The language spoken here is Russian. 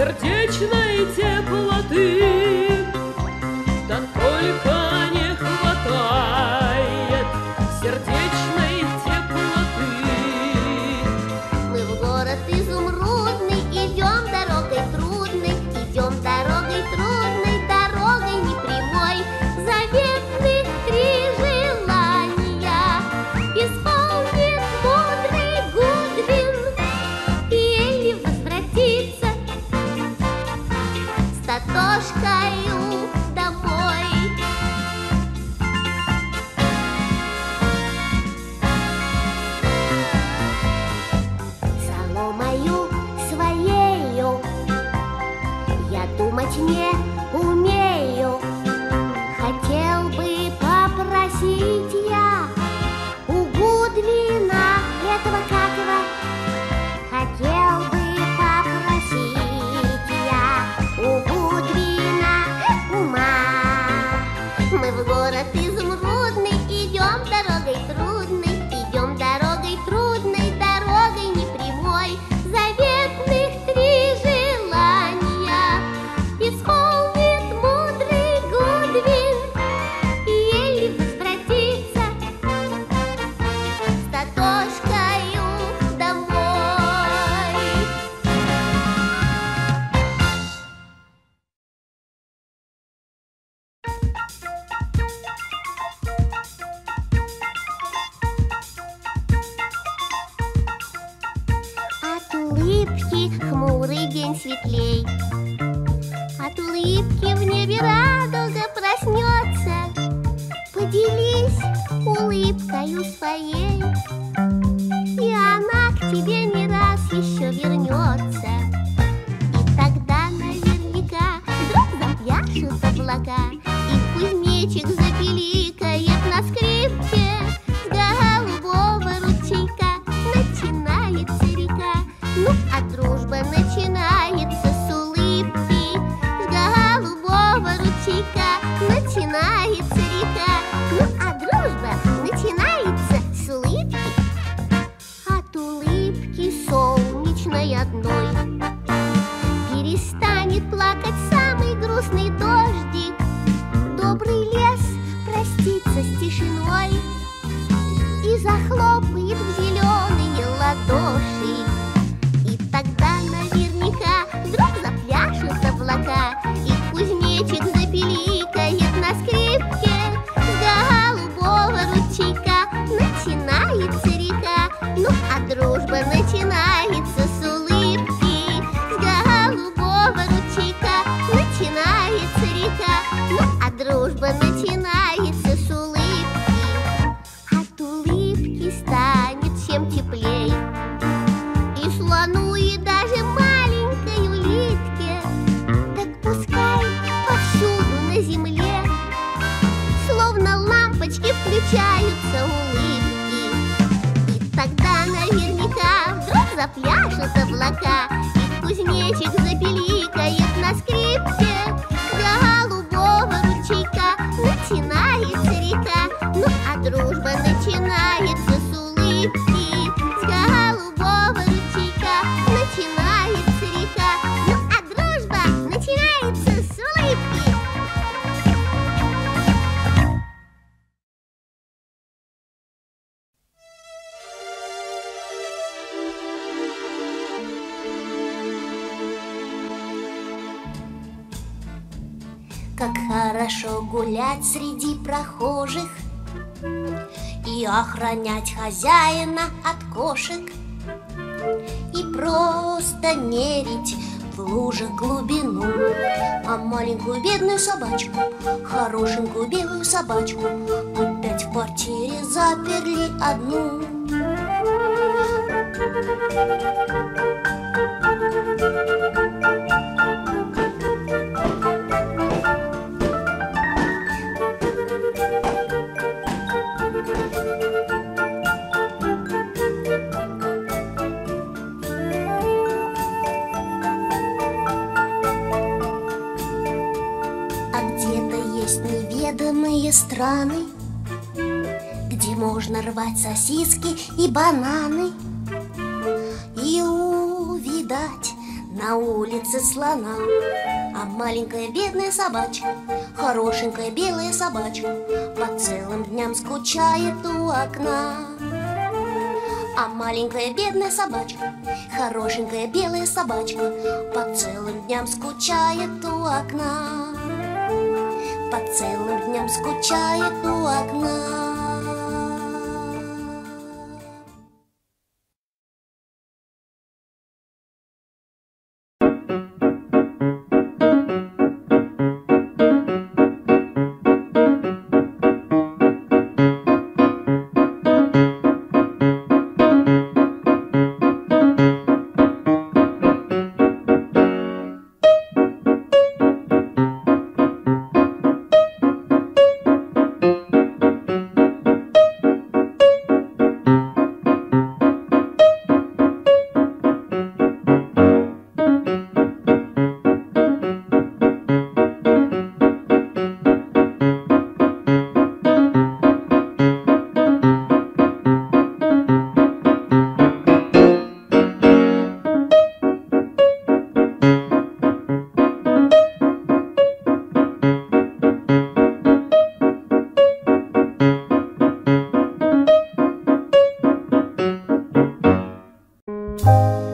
сердечной теплоты. Сатошкою. never bought a улыбки хмурый день светлей. От улыбки в небе радуга проснется. Поделись улыбкою своей. дружба начинается с улыбки, от улыбки станет всем теплей. И слону, и даже маленькой улитке, так пускай повсюду на земле, словно лампочки включаются улыбки. И тогда наверняка вдруг запляшут облака, и кузнечик запилит. Дружба начинается с улыбки, с голубого ручейка начинается река. Ну а дружба начинается с улыбки. Как хорошо гулять среди прохожих – и охранять хозяина от кошек И просто мерить в лужах глубину А маленькую бедную собачку, хорошенькую белую собачку Опять в квартире заперли одну Thank you. страны, Где можно рвать сосиски и бананы И увидать на улице слона А маленькая бедная собачка, хорошенькая белая собачка По целым дням скучает у окна а маленькая бедная собачка, хорошенькая белая собачка, по целым дням скучает у окна. По целым дням скучает у окна you